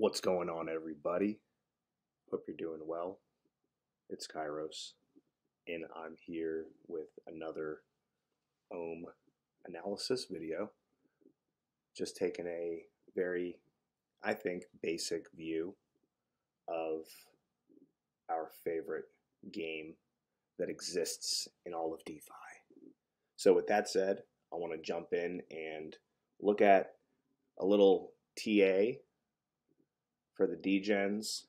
What's going on, everybody? Hope you're doing well. It's Kairos, and I'm here with another ohm analysis video. Just taking a very, I think, basic view of our favorite game that exists in all of DeFi. So, with that said, I want to jump in and look at a little TA for the degens,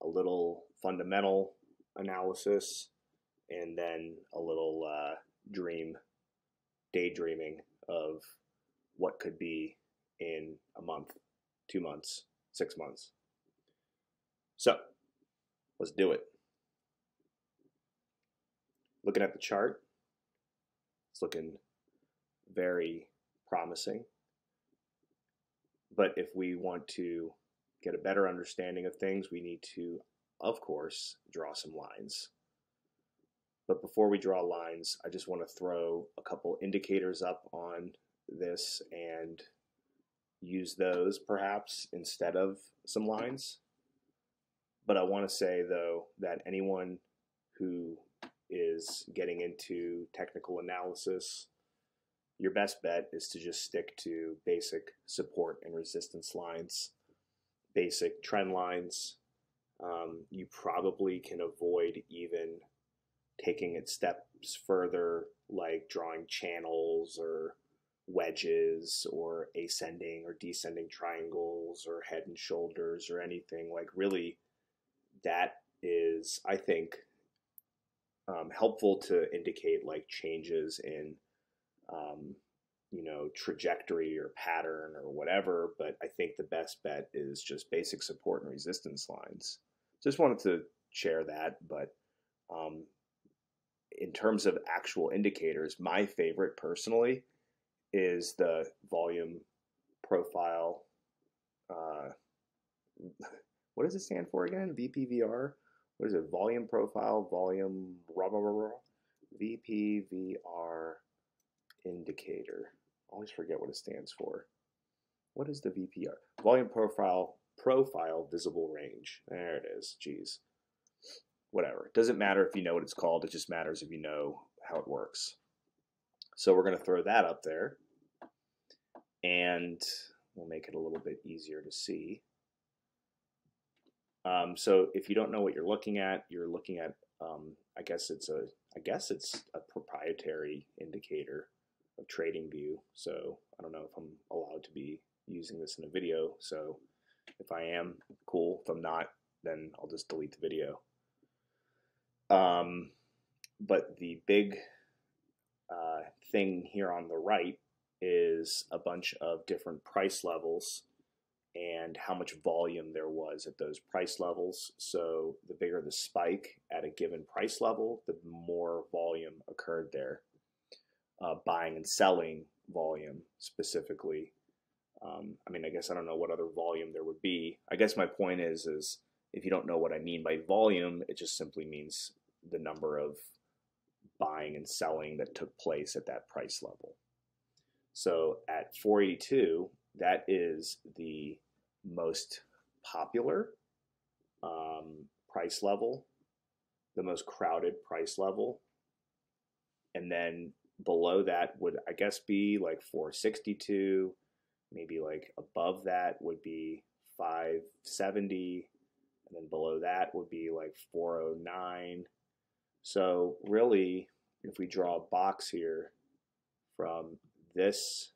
a little fundamental analysis, and then a little uh, dream, daydreaming of what could be in a month, two months, six months. So, let's do it. Looking at the chart, it's looking very promising. But if we want to get a better understanding of things, we need to, of course, draw some lines. But before we draw lines, I just want to throw a couple indicators up on this and use those perhaps instead of some lines. But I want to say, though, that anyone who is getting into technical analysis, your best bet is to just stick to basic support and resistance lines basic trend lines. Um, you probably can avoid even taking it steps further, like drawing channels or wedges or ascending or descending triangles or head and shoulders or anything. Like, really, that is, I think, um, helpful to indicate like changes in um, you know, trajectory or pattern or whatever, but I think the best bet is just basic support and resistance lines. Just wanted to share that, but um, in terms of actual indicators, my favorite personally is the volume profile. Uh, what does it stand for again? VPVR? What is it? Volume profile, volume, rah, rah, rah, VPVR indicator always forget what it stands for. What is the VPR? Volume profile, profile visible range. There it is. Jeez. Whatever. It doesn't matter if you know what it's called. It just matters if you know how it works. So we're going to throw that up there. And we'll make it a little bit easier to see. Um, so if you don't know what you're looking at, you're looking at, um, I guess it's a, I guess it's a proprietary indicator of TradingView. So I don't know if I'm allowed to be using this in a video. So if I am, cool. If I'm not, then I'll just delete the video. Um, but the big uh, thing here on the right is a bunch of different price levels and how much volume there was at those price levels. So the bigger the spike at a given price level, the more volume occurred there uh, buying and selling volume specifically. Um, I mean, I guess I don't know what other volume there would be. I guess my point is, is if you don't know what I mean by volume, it just simply means the number of buying and selling that took place at that price level. So at 482, that is the most popular um, price level, the most crowded price level. And then below that would I guess be like 462. Maybe like above that would be 570. And then below that would be like 409. So really, if we draw a box here from this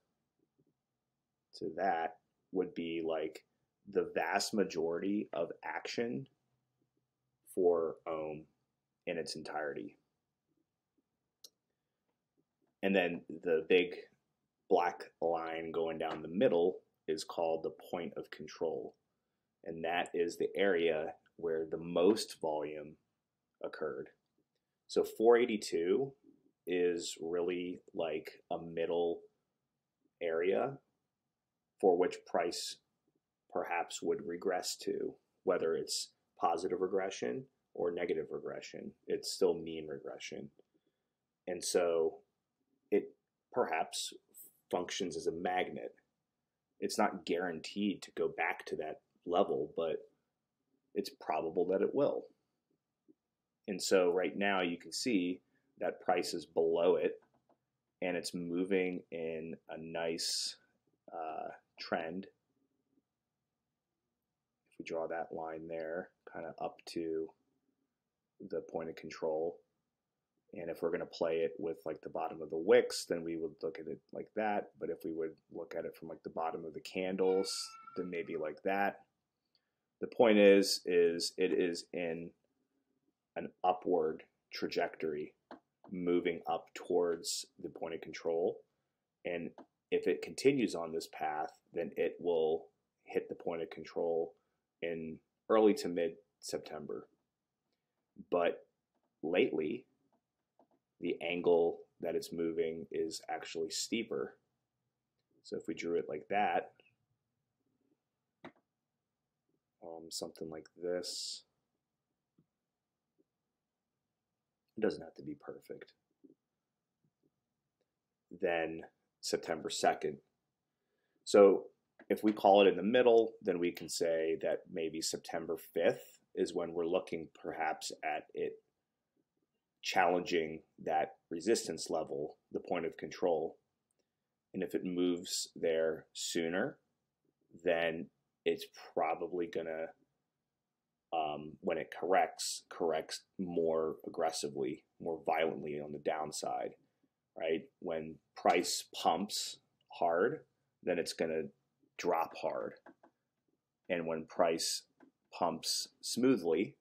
to that would be like the vast majority of action for ohm in its entirety. And then the big black line going down the middle is called the point of control. And that is the area where the most volume occurred. So 482 is really like a middle area for which price perhaps would regress to, whether it's positive regression or negative regression. It's still mean regression. And so perhaps functions as a magnet. It's not guaranteed to go back to that level, but it's probable that it will. And so right now you can see that price is below it and it's moving in a nice uh, trend. If we draw that line there, kind of up to the point of control. And if we're going to play it with like the bottom of the wicks, then we would look at it like that. But if we would look at it from like the bottom of the candles, then maybe like that. The point is, is it is in an upward trajectory moving up towards the point of control. And if it continues on this path, then it will hit the point of control in early to mid September. But lately, the angle that it's moving is actually steeper. So if we drew it like that, um, something like this, it doesn't have to be perfect, then September 2nd. So if we call it in the middle, then we can say that maybe September 5th is when we're looking perhaps at it challenging that resistance level, the point of control. And if it moves there sooner, then it's probably going to, um, when it corrects, corrects more aggressively, more violently on the downside, right? When price pumps hard, then it's going to drop hard. And when price pumps smoothly,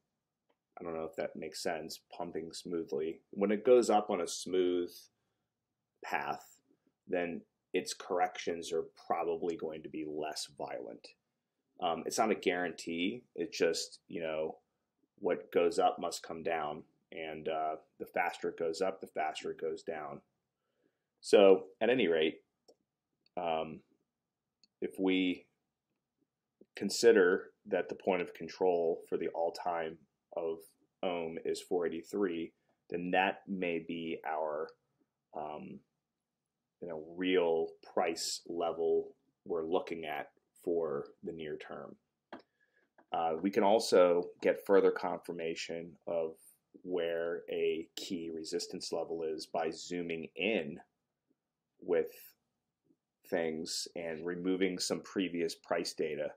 I don't know if that makes sense, pumping smoothly. When it goes up on a smooth path, then its corrections are probably going to be less violent. Um, it's not a guarantee. It's just, you know, what goes up must come down. And uh, the faster it goes up, the faster it goes down. So, at any rate, um, if we consider that the point of control for the all time of ohm is 483, then that may be our um, you know real price level we're looking at for the near term. Uh, we can also get further confirmation of where a key resistance level is by zooming in with things and removing some previous price data.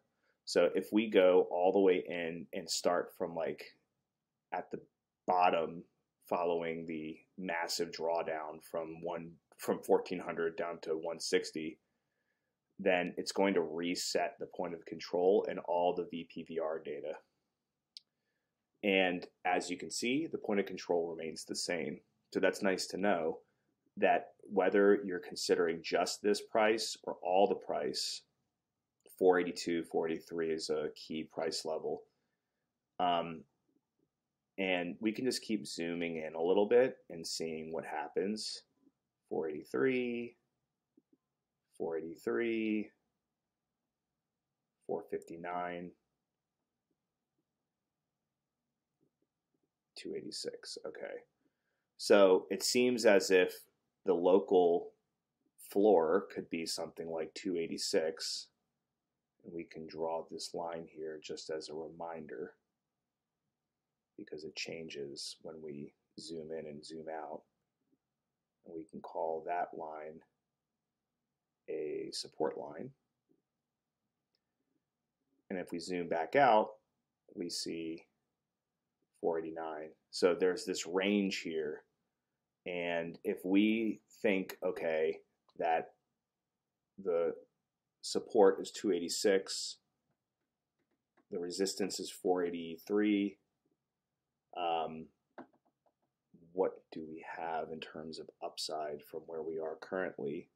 So if we go all the way in and start from like at the bottom following the massive drawdown from one from 1400 down to 160 then it's going to reset the point of control and all the VPVR data. And as you can see, the point of control remains the same. So that's nice to know that whether you're considering just this price or all the price, 482, 483 is a key price level. Um, and we can just keep zooming in a little bit and seeing what happens. 483, 483, 459, 286. Okay. So it seems as if the local floor could be something like 286. And we can draw this line here just as a reminder because it changes when we zoom in and zoom out. And we can call that line a support line. And if we zoom back out, we see 489. So there's this range here. And if we think, okay, that the support is 286, the resistance is 483, um, what do we have in terms of upside from where we are currently?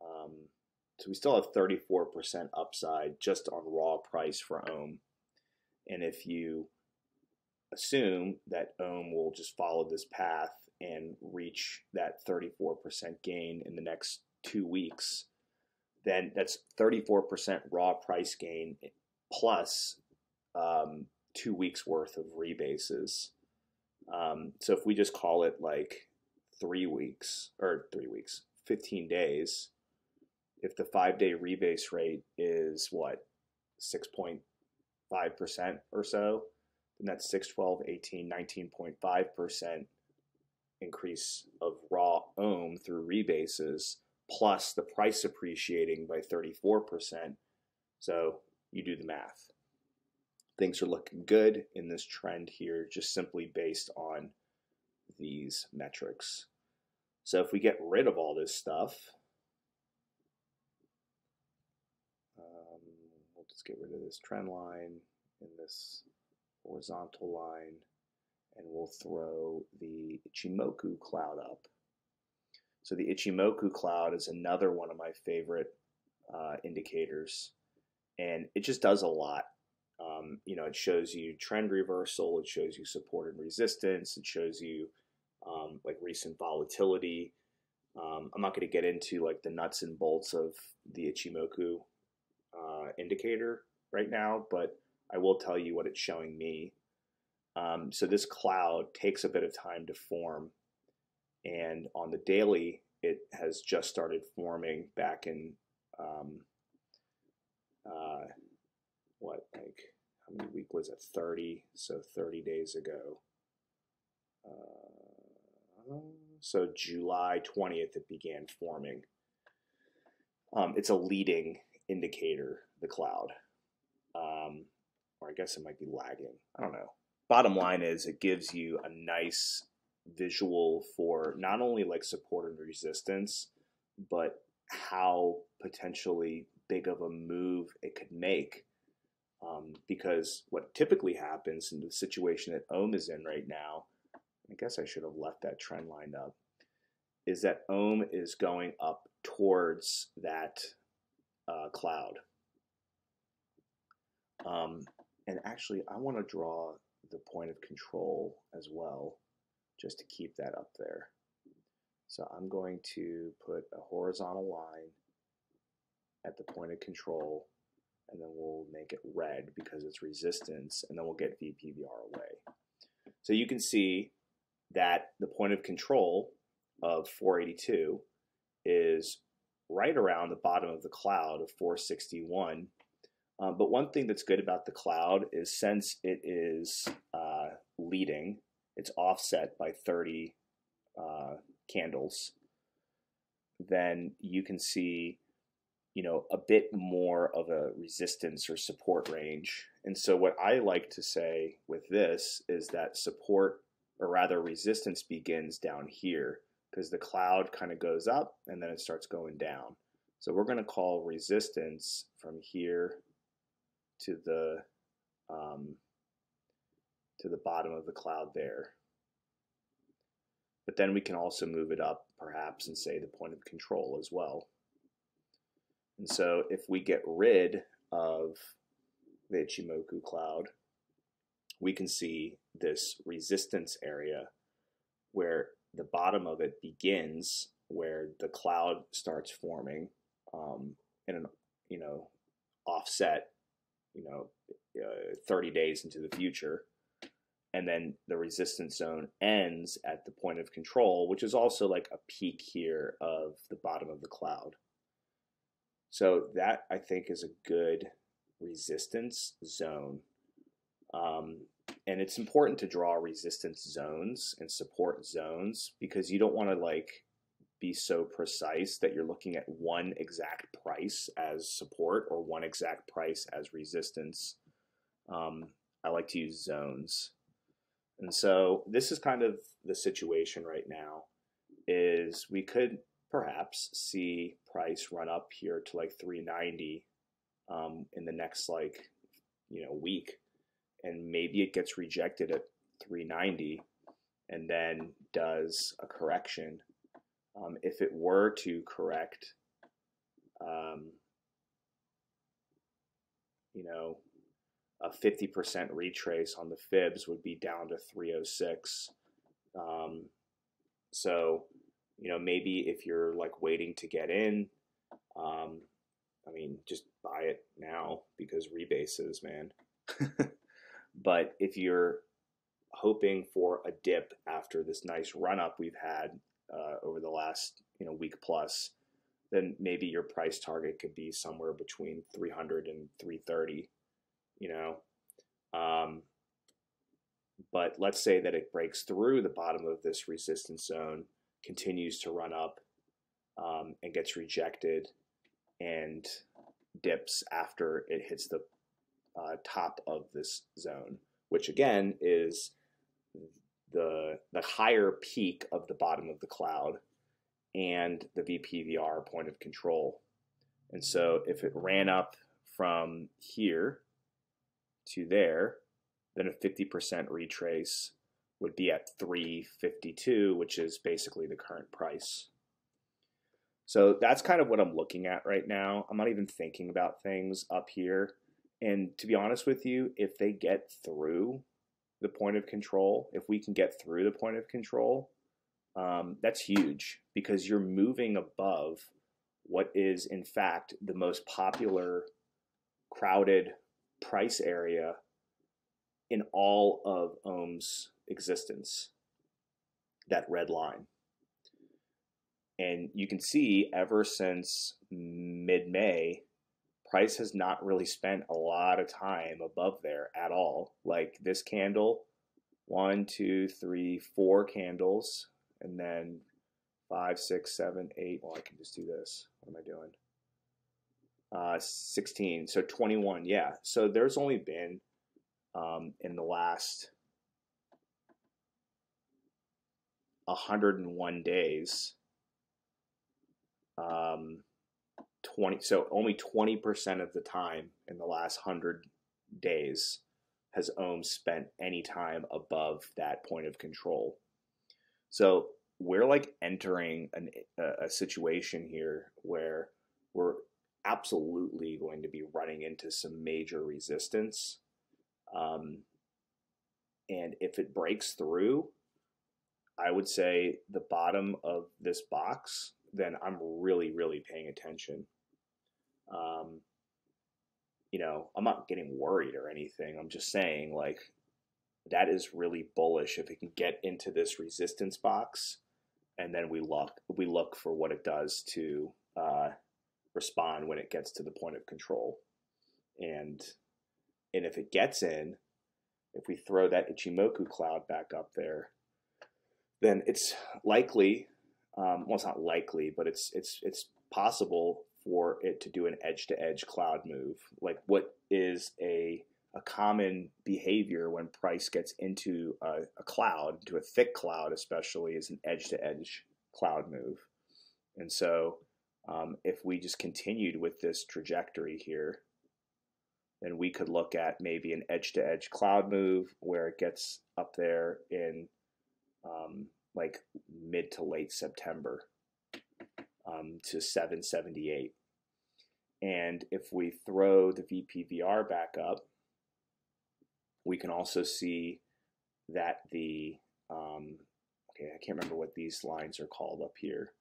Um, so we still have 34% upside just on raw price for ohm. And if you assume that ohm will just follow this path and reach that 34% gain in the next two weeks, then that's 34% raw price gain plus um, two weeks worth of rebases. Um, so if we just call it like three weeks or three weeks, 15 days, if the five day rebase rate is what, 6.5% or so, then that's 6, 12, 18, 19.5% increase of raw ohm through rebases plus the price appreciating by 34%. So you do the math. Things are looking good in this trend here, just simply based on these metrics. So if we get rid of all this stuff, um, we'll just get rid of this trend line and this horizontal line, and we'll throw the Ichimoku cloud up. So the Ichimoku cloud is another one of my favorite uh, indicators, and it just does a lot. Um, you know, it shows you trend reversal, it shows you support and resistance, it shows you um, like recent volatility. Um, I'm not going to get into like the nuts and bolts of the Ichimoku uh, indicator right now, but I will tell you what it's showing me. Um, so this cloud takes a bit of time to form, and on the daily, it has just started forming back in um, uh, what like how many week was it? 30, so 30 days ago. Uh, so July 20th, it began forming. Um, it's a leading indicator, the cloud. Um, or I guess it might be lagging. I don't know. Bottom line is it gives you a nice visual for not only like support and resistance, but how potentially big of a move it could make. Um, because what typically happens in the situation that Ohm is in right now, I guess I should have left that trend line up, is that Ohm is going up towards that uh, cloud. Um, and actually, I want to draw the point of control as well, just to keep that up there. So I'm going to put a horizontal line at the point of control, and then we'll make it red because it's resistance, and then we'll get VPVR away. So you can see that the point of control of 482 is right around the bottom of the cloud of 461 um, but one thing that's good about the cloud is since it is uh, leading, it's offset by 30 uh, candles, then you can see, you know, a bit more of a resistance or support range. And so what I like to say with this is that support, or rather resistance begins down here because the cloud kind of goes up and then it starts going down. So we're going to call resistance from here to the um, to the bottom of the cloud there. But then we can also move it up perhaps and say the point of control as well. And so if we get rid of the Ichimoku cloud, we can see this resistance area where the bottom of it begins, where the cloud starts forming um, in an you know offset you know, uh, 30 days into the future. And then the resistance zone ends at the point of control, which is also like a peak here of the bottom of the cloud. So that I think is a good resistance zone. Um, and it's important to draw resistance zones and support zones because you don't want to like be so precise that you're looking at one exact price as support or one exact price as resistance. Um, I like to use zones. And so this is kind of the situation right now is we could perhaps see price run up here to like 390 um, in the next like you know week and maybe it gets rejected at 390 and then does a correction um, if it were to correct, um, you know, a 50% retrace on the fibs would be down to 306. Um, so, you know, maybe if you're like waiting to get in, um, I mean, just buy it now because rebases, man. but if you're hoping for a dip after this nice run up we've had uh, over the last you know week plus, then maybe your price target could be somewhere between 300 and 330, you know. Um, but let's say that it breaks through the bottom of this resistance zone, continues to run up, um, and gets rejected and dips after it hits the uh, top of this zone, which again is the the higher peak of the bottom of the cloud and the VPVR point of control. And so if it ran up from here to there, then a 50% retrace would be at 352, which is basically the current price. So that's kind of what I'm looking at right now. I'm not even thinking about things up here. And to be honest with you, if they get through the point of control, if we can get through the point of control, um, that's huge because you're moving above what is, in fact, the most popular, crowded price area in all of Ohm's existence, that red line. And you can see ever since mid May, price has not really spent a lot of time above there at all. Like this candle, one, two, three, four candles, and then five, six, seven, eight. Well, I can just do this. What am I doing? Uh, 16. So 21. Yeah. So there's only been um, in the last 101 days. Um, 20 so only 20% of the time in the last 100 days has ohm spent any time above that point of control. So we're like entering an, a, a situation here where we're absolutely going to be running into some major resistance. Um, and if it breaks through i would say the bottom of this box then I'm really, really paying attention. Um, you know, I'm not getting worried or anything. I'm just saying, like, that is really bullish if it can get into this resistance box, and then we look we look for what it does to uh, respond when it gets to the point of control, and and if it gets in, if we throw that Ichimoku cloud back up there, then it's likely um, well, it's not likely, but it's it's it's possible for it to do an edge to edge cloud move. Like what is a a common behavior when price gets into a, a cloud, into a thick cloud, especially, is an edge to edge cloud move. And so, um, if we just continued with this trajectory here, then we could look at maybe an edge to edge cloud move where it gets up there in um, like mid to late September um, to 778. And if we throw the VPVR back up, we can also see that the, um, okay, I can't remember what these lines are called up here.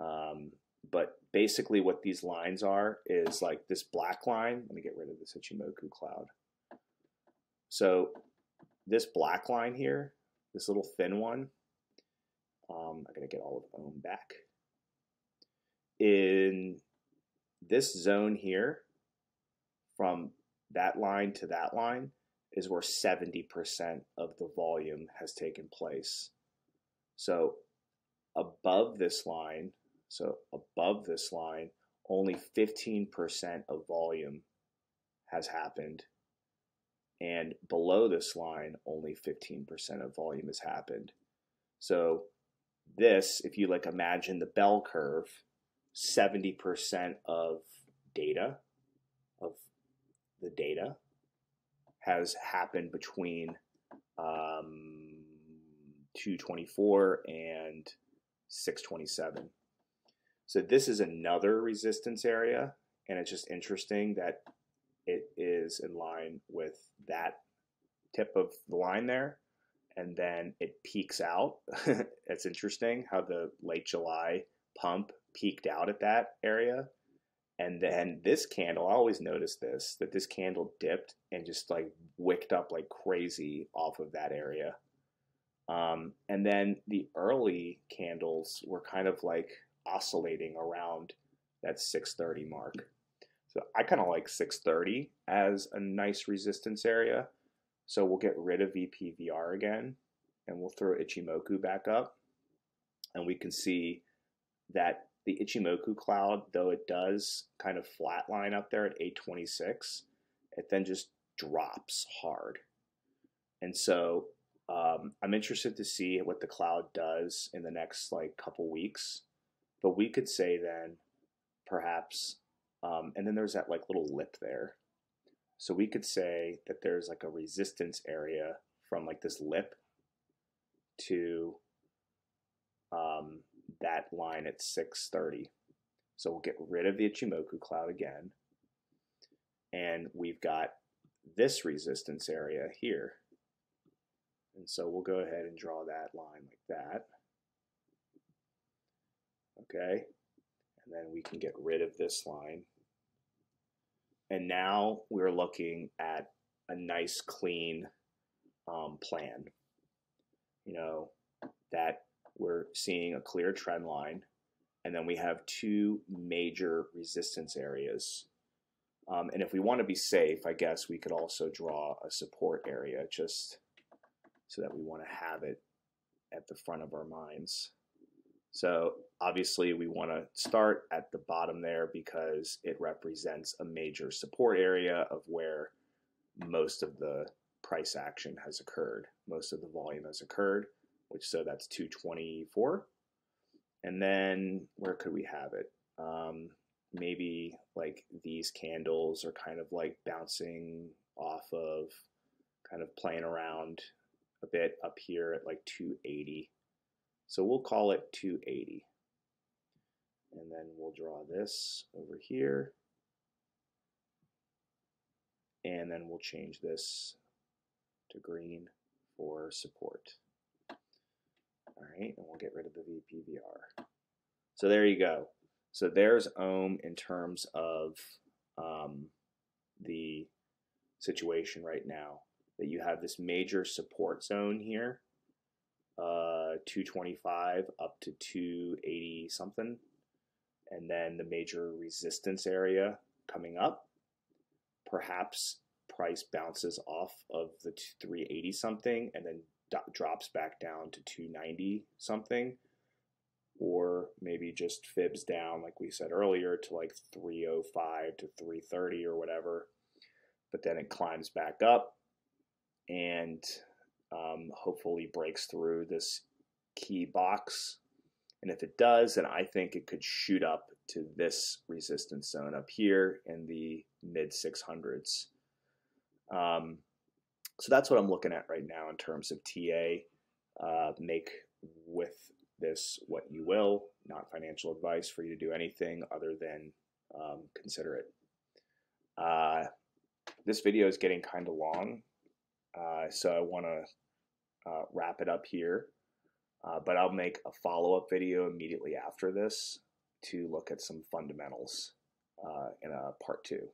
Um, but basically what these lines are is like this black line. Let me get rid of this Ichimoku cloud. So this black line here, this little thin one, um, I'm going to get all of them back. In this zone here, from that line to that line, is where 70% of the volume has taken place. So above this line, so above this line, only 15% of volume has happened. And below this line, only 15% of volume has happened. So this, if you like imagine the bell curve, 70% of data, of the data, has happened between um, 224 and 627. So this is another resistance area, and it's just interesting that it is in line with that tip of the line there and then it peaks out. it's interesting how the late July pump peaked out at that area. And then this candle, I always notice this, that this candle dipped and just like wicked up like crazy off of that area. Um, and then the early candles were kind of like oscillating around that 630 mark. So I kind of like 630 as a nice resistance area. So we'll get rid of VPVR again and we'll throw Ichimoku back up. And we can see that the Ichimoku cloud, though it does kind of flatline up there at 826, it then just drops hard. And so um, I'm interested to see what the cloud does in the next like couple weeks. But we could say then perhaps, um, and then there's that like little lip there. So we could say that there's like a resistance area from like this lip to um, that line at 630. So we'll get rid of the Ichimoku cloud again. And we've got this resistance area here. And so we'll go ahead and draw that line like that. Okay, and then we can get rid of this line. And now we're looking at a nice clean um, plan. You know, that we're seeing a clear trend line, and then we have two major resistance areas. Um, and if we want to be safe, I guess we could also draw a support area just so that we want to have it at the front of our minds. So obviously we want to start at the bottom there because it represents a major support area of where most of the price action has occurred. Most of the volume has occurred, which so that's 224. And then where could we have it? Um, maybe like these candles are kind of like bouncing off of, kind of playing around a bit up here at like 280. So we'll call it 280. And then we'll draw this over here. And then we'll change this to green for support. All right, and we'll get rid of the VPVR. So there you go. So there's ohm in terms of um, the situation right now that you have this major support zone here, uh, 225 up to 280 something, and then the major resistance area coming up. Perhaps price bounces off of the 380 something and then drops back down to 290 something or maybe just fibs down like we said earlier to like 305 to 330 or whatever but then it climbs back up and um, hopefully breaks through this key box. And if it does, then I think it could shoot up to this resistance zone up here in the mid 600s. Um, so that's what I'm looking at right now in terms of TA. Uh, make with this what you will, not financial advice for you to do anything other than um, consider it. Uh, this video is getting kind of long, uh, so I want to uh, wrap it up here. Uh, but I'll make a follow-up video immediately after this to look at some fundamentals uh, in a part two.